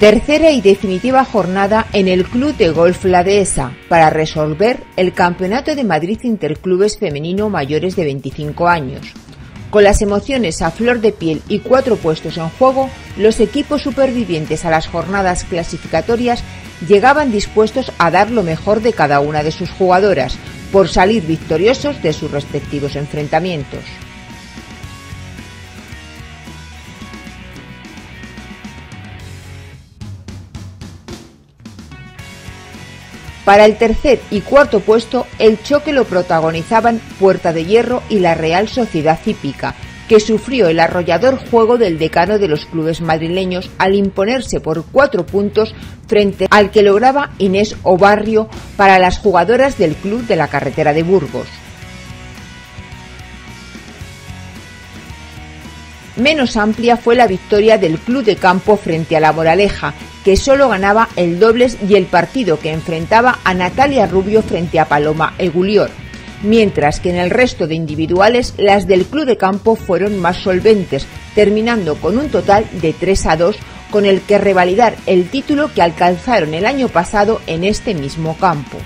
Tercera y definitiva jornada en el Club de Golf La Dehesa para resolver el Campeonato de Madrid Interclubes Femenino mayores de 25 años. Con las emociones a flor de piel y cuatro puestos en juego, los equipos supervivientes a las jornadas clasificatorias llegaban dispuestos a dar lo mejor de cada una de sus jugadoras por salir victoriosos de sus respectivos enfrentamientos. Para el tercer y cuarto puesto, el choque lo protagonizaban Puerta de Hierro y la Real Sociedad Hípica, que sufrió el arrollador juego del decano de los clubes madrileños al imponerse por cuatro puntos frente al que lograba Inés Obarrio para las jugadoras del club de la carretera de Burgos. Menos amplia fue la victoria del Club de Campo frente a la Moraleja, que solo ganaba el dobles y el partido que enfrentaba a Natalia Rubio frente a Paloma Egulior, mientras que en el resto de individuales las del Club de Campo fueron más solventes, terminando con un total de 3 a 2 con el que revalidar el título que alcanzaron el año pasado en este mismo campo.